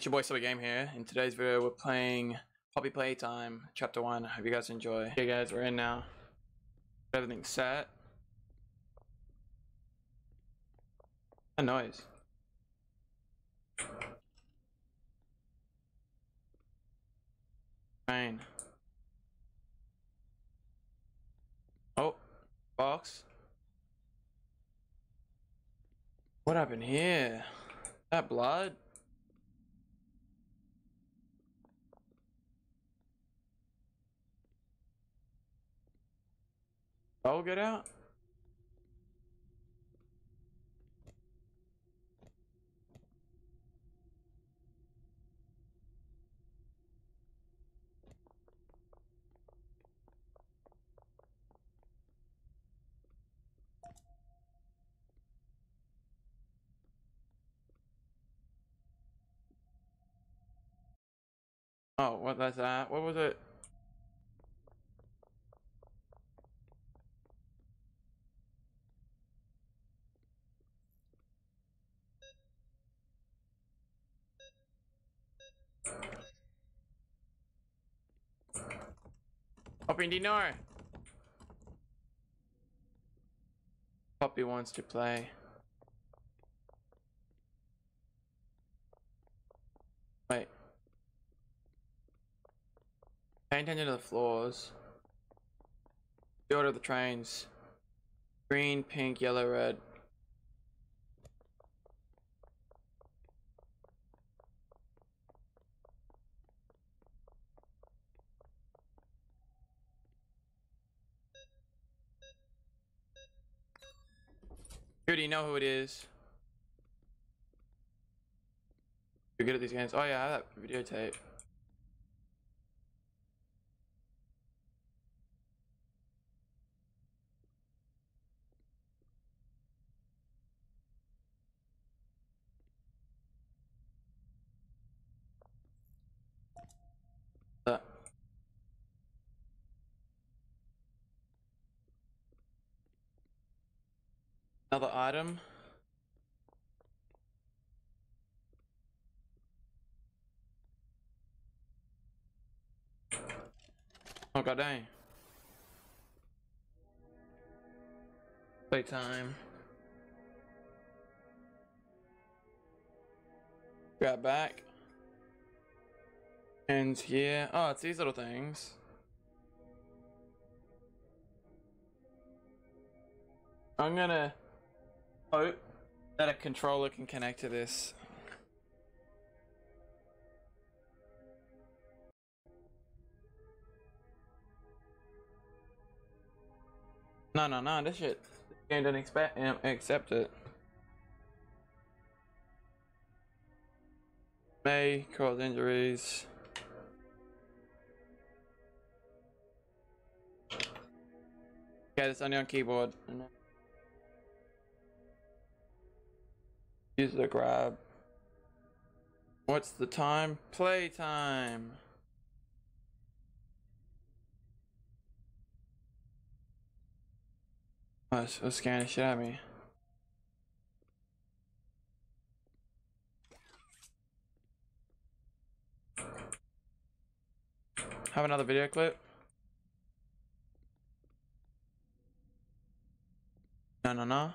It's your boy Slobby Game here. In today's video, we're playing Poppy Playtime Chapter 1. Hope you guys enjoy. Okay guys, we're in now. Everything's set. A noise. Rain. Oh, box. What happened here? That blood? Oh, get out. Oh, what that's that? What was it? Open the. Poppy wants to play. Wait. Pay attention to the floors. The order of the trains. Green, pink, yellow, red. Already know who it is. You're good at these games. Oh yeah, I have that videotape. Another item. Oh god dang. Playtime. Grab back. And here. Oh, it's these little things. I'm gonna hope that a controller can connect to this. No, no, no, this shit. This game didn't expect um, accept it. May cause injuries. Okay, it's only on keyboard. Use the grab. What's the time? Playtime. Oh, it's, it's shit at me. Have another video clip? No, no, no.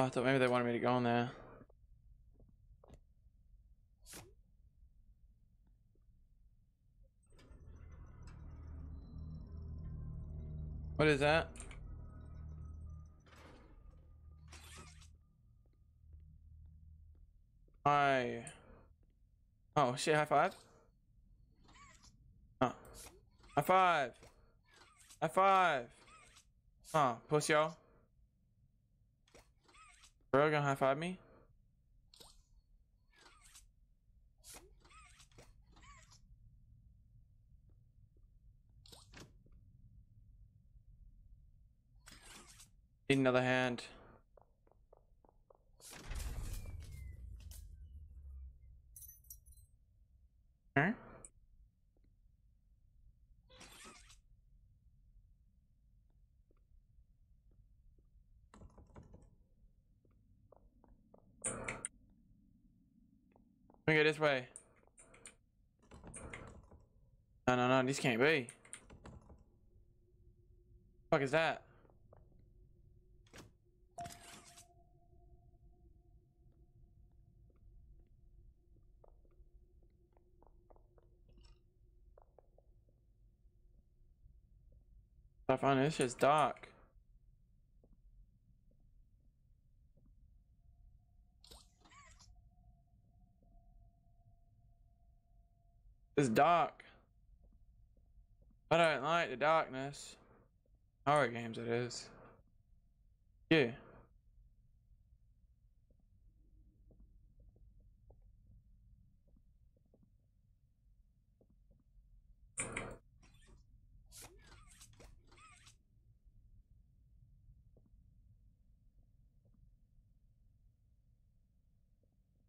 Oh, I thought maybe they wanted me to go in there. What is that? Hi. Oh shit, high five? Oh. High five! High five! Oh, pussy y'all. Bro, gonna high five me? Need another hand. Huh? Me go this way. No, no, no, this can't be. Fuck is that? I find this just dark. It's dark. I don't like the darkness. Horror games it is. Yeah.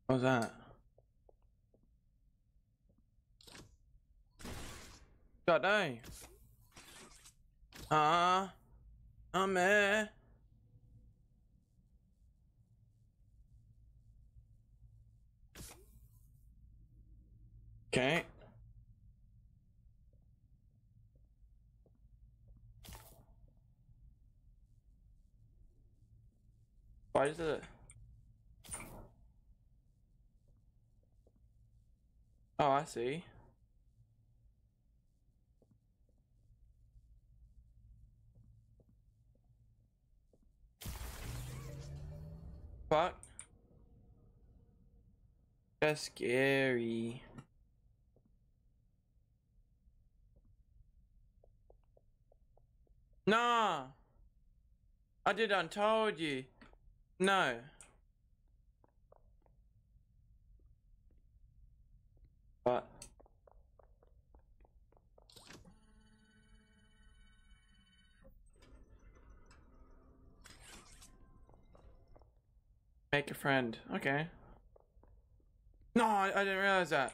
What was that? God dang. Uh, I'm there. Okay. Why is it? Oh, I see. Scary. Nah. I did untold you. No. What? Make a friend. Okay. No, I, I didn't realize that.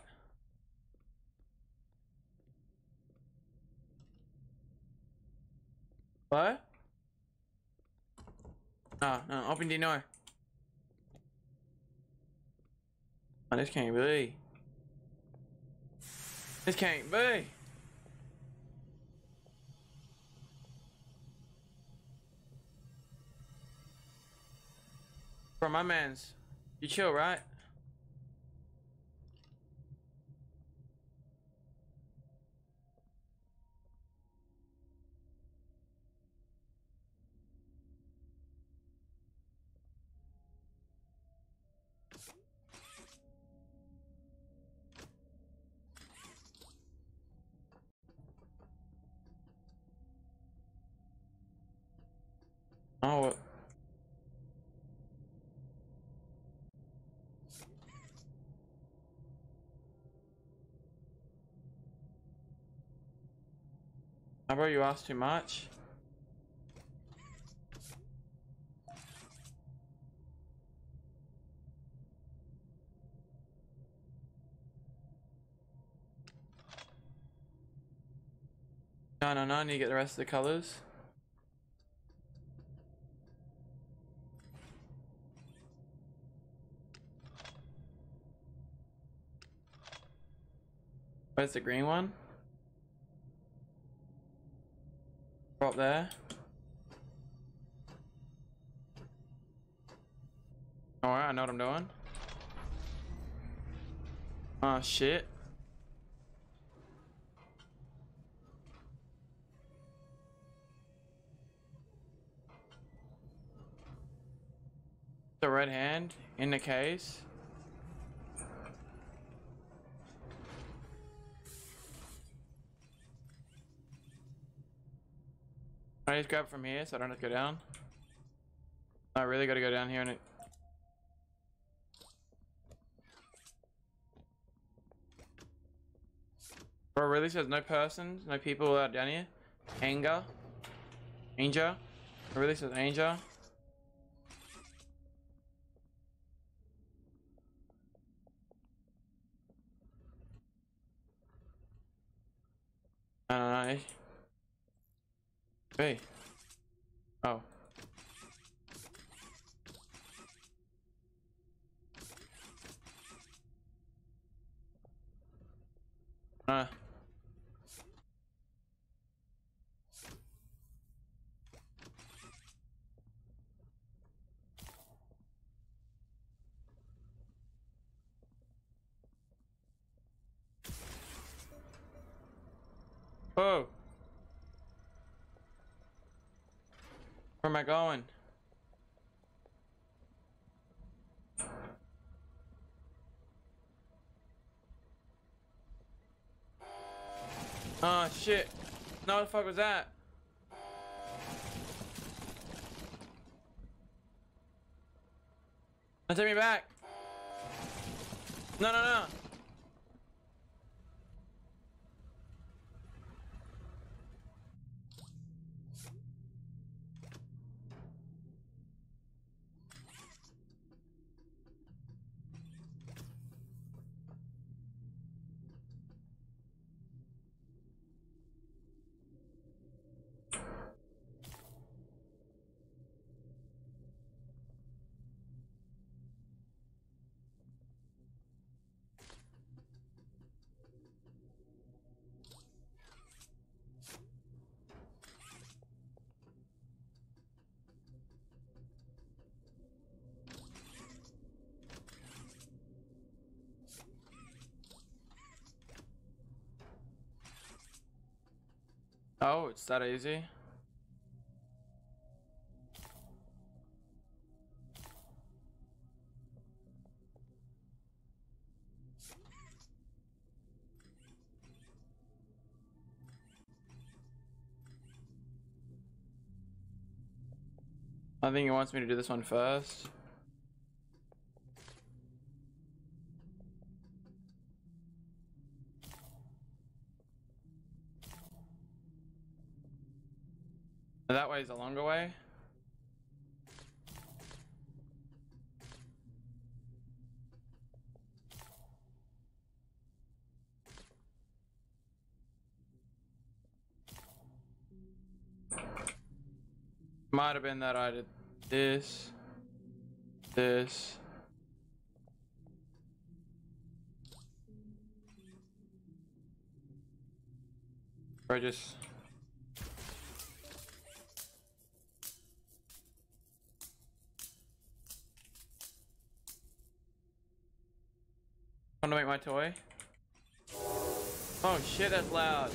What? No, no, open the door. Oh, this can't be. This can't be. Bro, my man's. You chill, right? Oh, How about you asked too much? No, no, no, I need to get the rest of the colors. Where's the green one? There. Alright, I know what I'm doing. Oh shit. The red hand in the case. Just grab from here so I don't have to go down? I really gotta go down here and it. Bro, really says no persons, no people allowed down here. Anger. Angel. It really says Angel. I don't know. Hey. Oh. Uh. Oh. Am I going? Oh shit. No, the fuck was that? Now take me back. No, no, no. Oh, it's that easy? I think he wants me to do this one first. That way is a longer way. Might have been that I did this, this. Or just Want to make my toy? Oh shit, that's loud.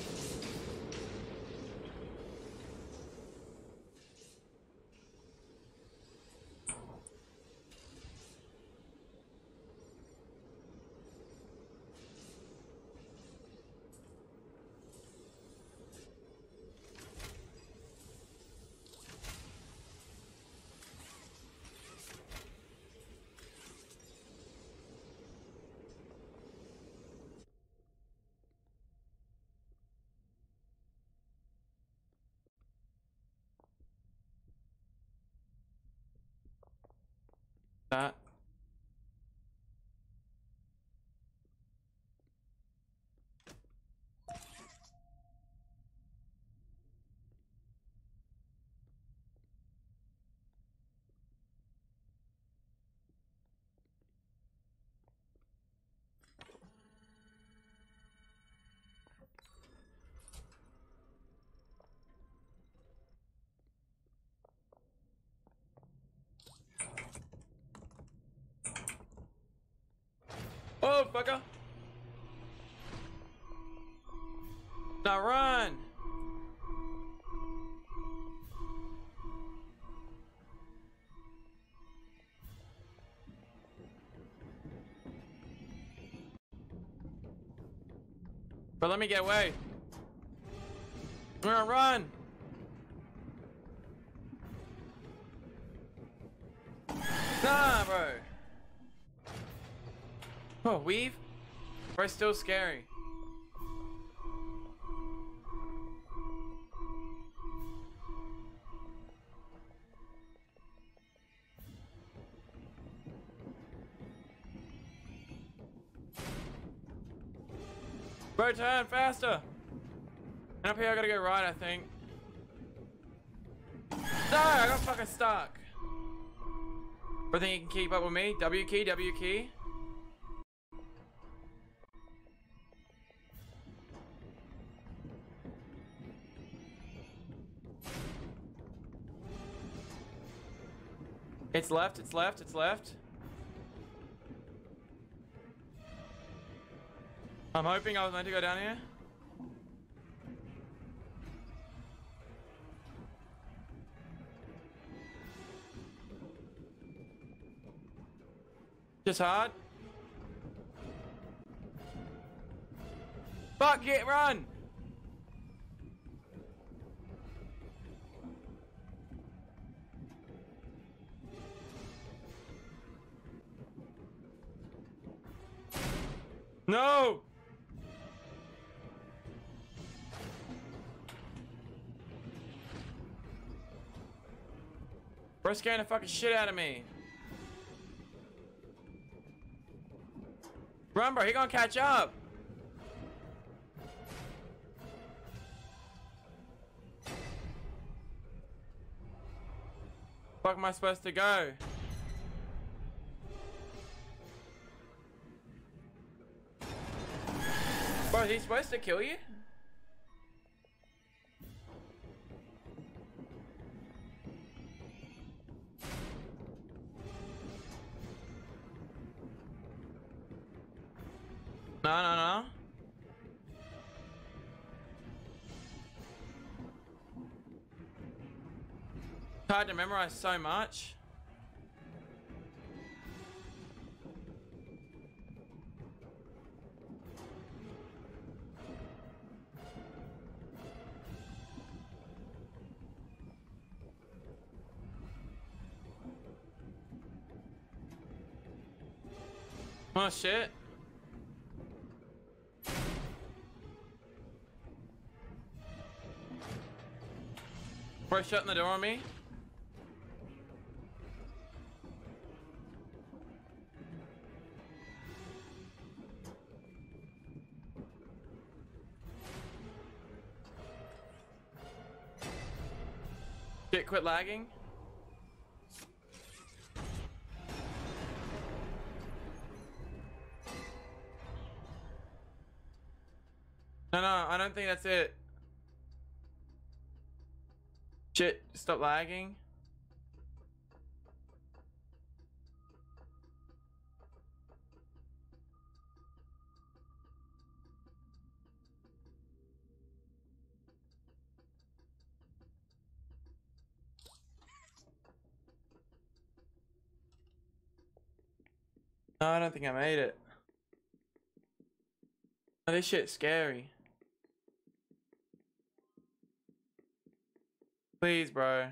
That. Oh, fucker! Now run! But let me get away. I'm gonna run. Nah, bro. Oh, weave? Or still scary? Bro, turn faster! And up here I gotta go right, I think. No, I got fucking stuck. Bro, think you can keep up with me? W key, W key. It's left, it's left, it's left. I'm hoping I was meant to go down here. Just hard. Fuck it, run! No! Bro, scaring the fucking shit out of me. Run, bro. He gonna catch up. Fuck am I supposed to go? Oh, Bro, is he supposed to kill you? No, no, no. Hard to memorize so much. Oh shit. Bro, shutting the door on me. Shit, quit lagging. No, no, I don't think that's it. Shit, stop lagging. No, I don't think I made it. Oh, this shit's scary. Please, bro.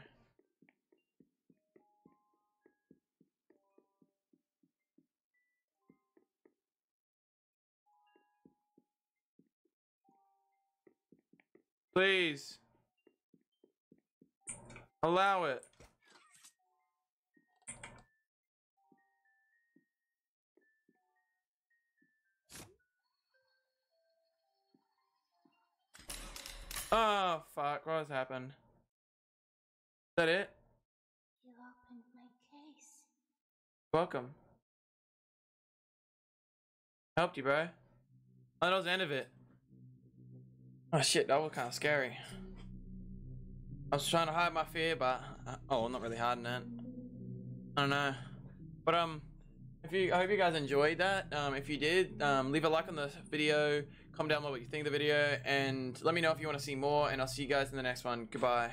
Please. Allow it. Oh, fuck. What has happened? Is that it? You opened my case. Welcome. Helped you, bro. Oh, that was the end of it. Oh shit, that was kind of scary. I was trying to hide my fear, but uh, oh, I'm not really hiding it. I don't know, but um, if you, I hope you guys enjoyed that. Um, if you did, um, leave a like on the video, comment down below what you think of the video, and let me know if you want to see more. And I'll see you guys in the next one. Goodbye.